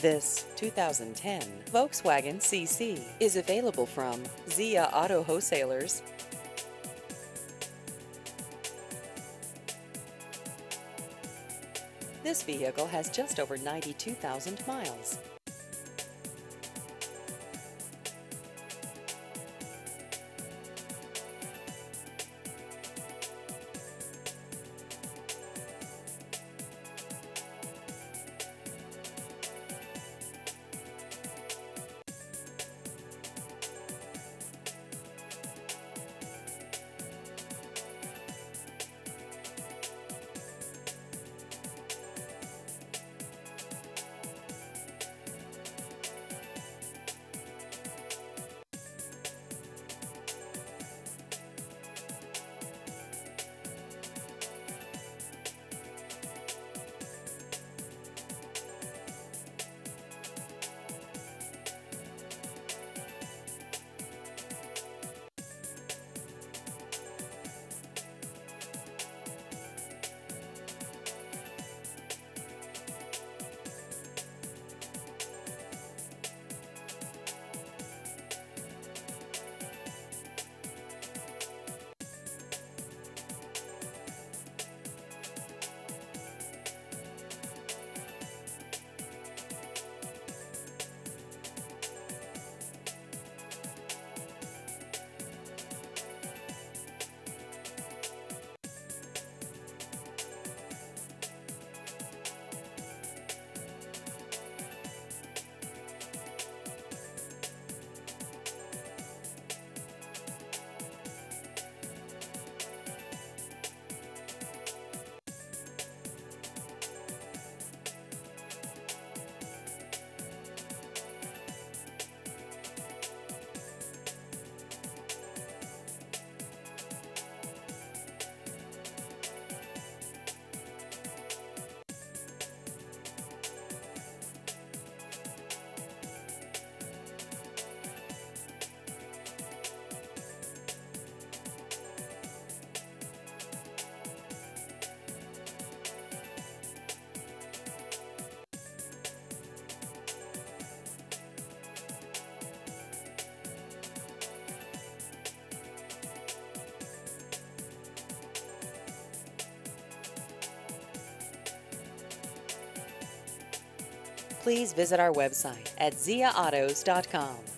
This 2010 Volkswagen CC is available from Zia Auto Wholesalers. This vehicle has just over 92,000 miles. Please visit our website at ziaautos.com.